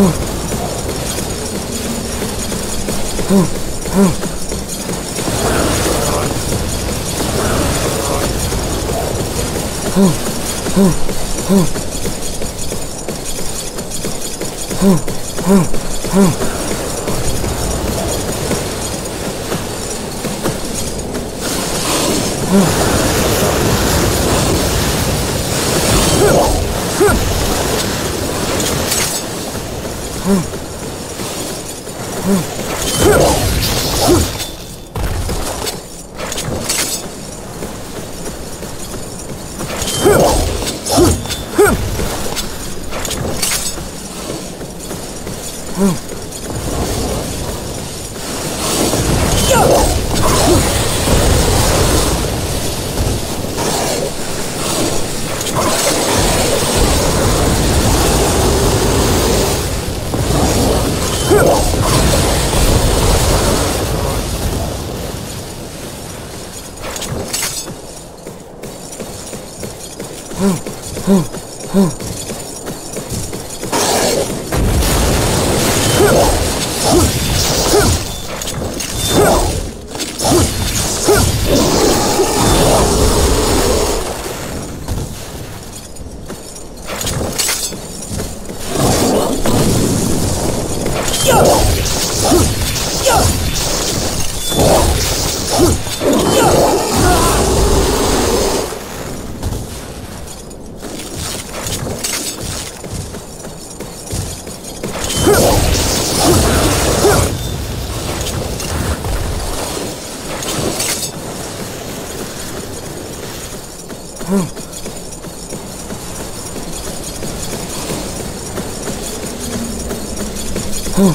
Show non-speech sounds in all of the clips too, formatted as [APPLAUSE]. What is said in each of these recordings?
Oh. Oh. Oh.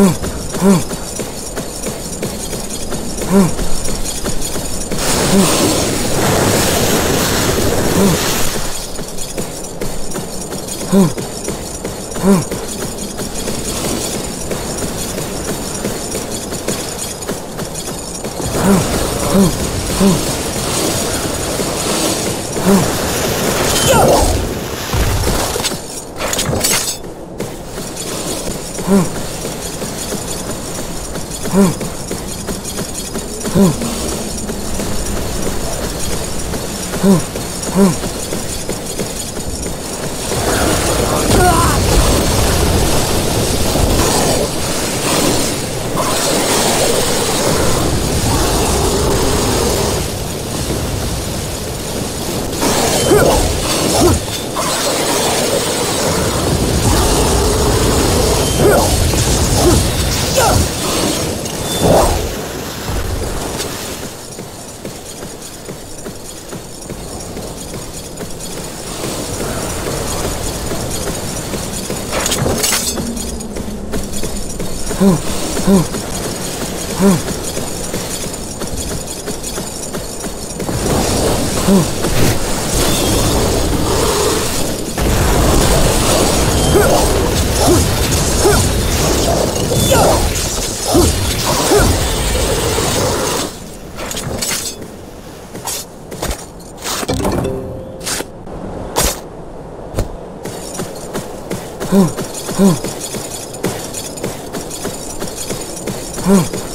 Oh. Oh. Oh. Oh.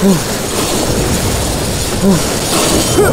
嗯嗯，嗯。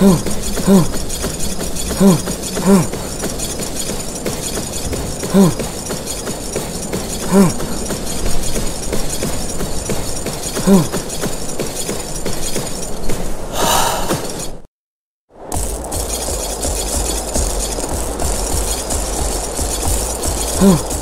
Oh. [SIGHS] [SIGHS]